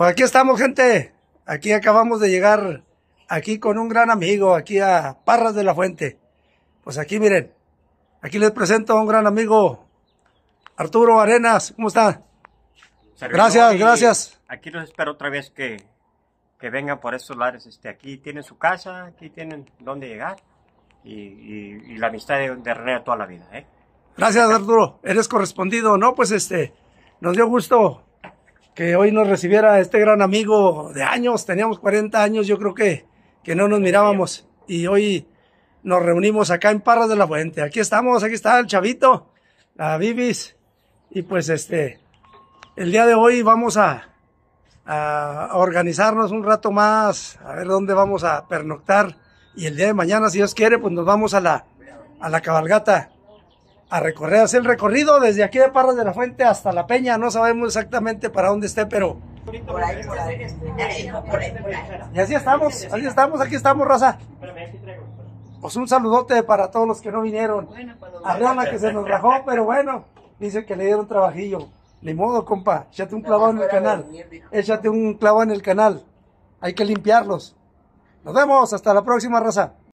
Pues aquí estamos, gente. Aquí acabamos de llegar, aquí con un gran amigo, aquí a Parras de la Fuente. Pues aquí miren, aquí les presento a un gran amigo, Arturo Arenas. ¿Cómo está? Servidor, Gracias, gracias. Aquí los espero otra vez que, que vengan por estos lares. Este, aquí tienen su casa, aquí tienen dónde llegar. Y, y- y la amistad de, de René toda la vida. ¿eh? Gracias, Arturo. Eres correspondido, ¿no? Pues este, nos dio gusto que hoy nos recibiera este gran amigo de años. Teníamos 40 años, yo creo que, que no nos mirábamos. Y hoy nos reunimos acá en Parras de la Fuente. Aquí estamos, aquí está el chavito, la Bibis. Y pues este, el día de hoy vamos a, a organizarnos un rato más, a ver dónde vamos a pernoctar. Y el día de mañana, si Dios quiere, pues nos vamos a la, a la cabalgata a recorrer, hacer el recorrido desde aquí de Parras de la Fuente hasta La Peña. No sabemos exactamente para dónde esté, pero. Por ahí, por ahí. Y así estamos, así estamos, aquí estamos, raza. Pues un saludote para todos los que no vinieron. A Rihanna que se nos rajó, pero bueno, dice que le dieron trabajillo. Ni modo, compa, échate un clavado en el canal. Échate un clavo en el canal. Hay que limpiarlos. Nos vemos, hasta la próxima, raza.